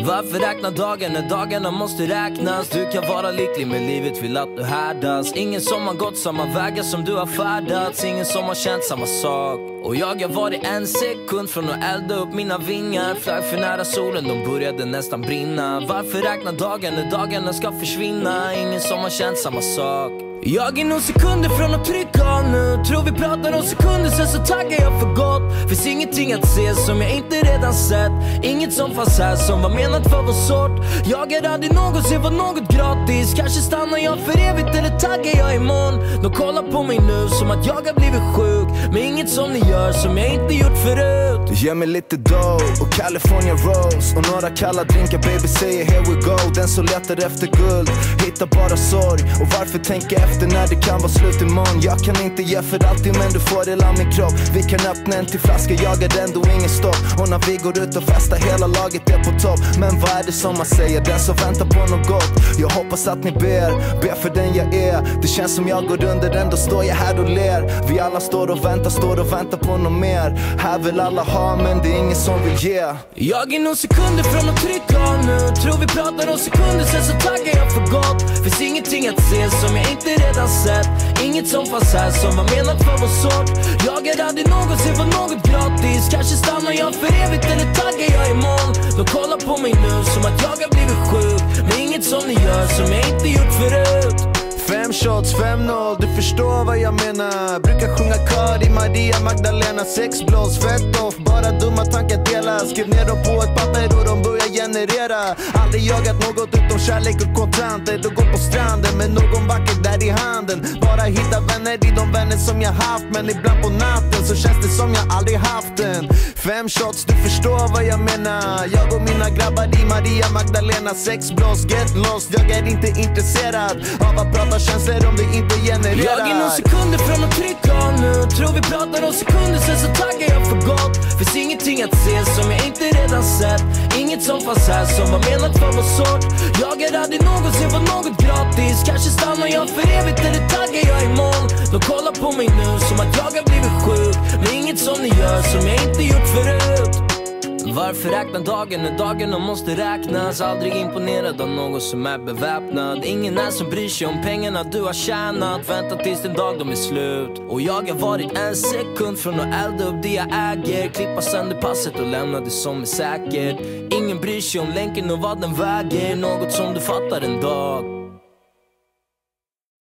Varför räkna dagar när dagarna måste räknas? Du kan vara lycklig men livet vill att du härdas. Ingen som har gått samma vägar som du har färdats. Ingen som har känt samma sak. Och jag har varit en sekund från att elda upp mina vingar. Flög för nära solen, de började nästan brinna. Varför räkna dagar när dagarna ska försvinna? Ingen som har känt samma sak jag är nog sekunder från att trycka av nu. Tror vi pratar om sekunder sen så taggar jag för gott. Finns ingenting att se som jag inte redan sett. Inget som fanns här som var menat för vår sort. Jag är aldrig någonsin fått något gratis. Kanske stannar jag för evigt eller taggar jag imorgon. De kollar på mig nu som att jag har blivit sjuk. Men inget som ni gör som jag inte gjort förut. Ge mig lite dough och California Rose. Och några kalla drinkar baby säger here we go. Den som letar efter guld hittar bara sorg. Och varför tänka efter när det kan vara slut imorgon? Jag kan inte ge för alltid men du får dela min kropp. Vi kan öppna en till flaska, jag är ändå ingen stopp. Och när vi går ut och festar hela laget är på topp. Men vad är det som man säger? Den som väntar på något gott. Jag hoppas att ni ber, ber för den jag är. Det känns som jag går under, ändå står jag här och ler. Vi alla står och väntar, står och väntar på något mer. Här vill alla ha men det är ingen som vill ge. Jag är nog sekunder från att trycka av nu. Tror vi pratar om sekunder sen så taggar jag för gott. Finns ingenting att se som jag inte redan sett. Inget som fanns här som var menat för vår sort. Jag är aldrig någonsin fått något gratis. Kanske stannar jag för evigt eller taggar jag imorgon. De kollar på mig nu som att jag har blivit sjuk. Men inget som ni gör som jag inte shots, fem noll, du förstår vad jag menar. Brukar sjunga kör i Maria Magdalena. Sex blås, fett off, bara dumma tankar delas Skriv ner dem på ett papper och de börjar generera. Aldrig jagat något utom kärlek och kontanter. Du går på stranden med någon vacker där i handen. Bara hitta vänner i de vänner som jag haft. Men ibland på natten så känns det som jag aldrig haft en Fem shots, du förstår vad jag menar. Jag och mina grabbar i Maria Magdalena. Sex blås, get lost. Jag är inte intresserad av att prata känslor om det inte genererar. Jag är några sekunder från att trycka av nu. Tror vi pratar om sekunder sen så taggar jag för gott. Finns ingenting att se som jag inte redan sett. Inget som fanns här som var menat för vår sort. Jag är aldrig någonsin fått något gratis. Kanske stannar jag för evigt eller och De kollar på mig nu som att jag har blivit sjuk. Men inget som ni gör som jag inte gjort förut. Varför räkna dagen när dagarna måste räknas? Aldrig imponerad av någon som är beväpnad. Ingen är som bryr sig om pengarna du har tjänat. Vänta tills den dag de är slut. Och jag har varit en sekund från att elda upp det jag äger. Klippa sönder passet och lämna det som är säkert. Ingen bryr sig om länken och vad den väger. Något som du fattar en dag.